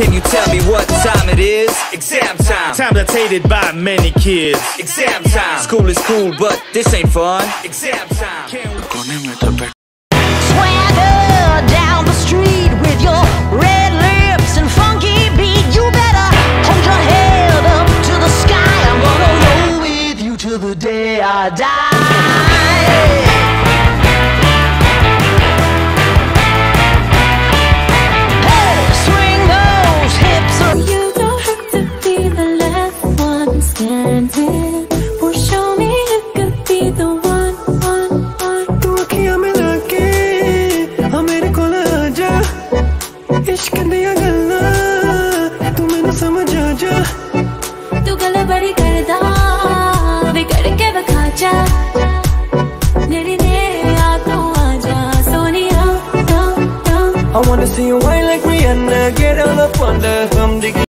Can you tell me what time it is? Exam time. Time that's hated by many kids. Exam time. School is cool, but this ain't fun. Exam time. Swagger down the street with your red lips and funky beat. You better hold your head up to the sky. I'm gonna roll with you till the day I die. I wanna see you whine like Rihanna Get all up on the hum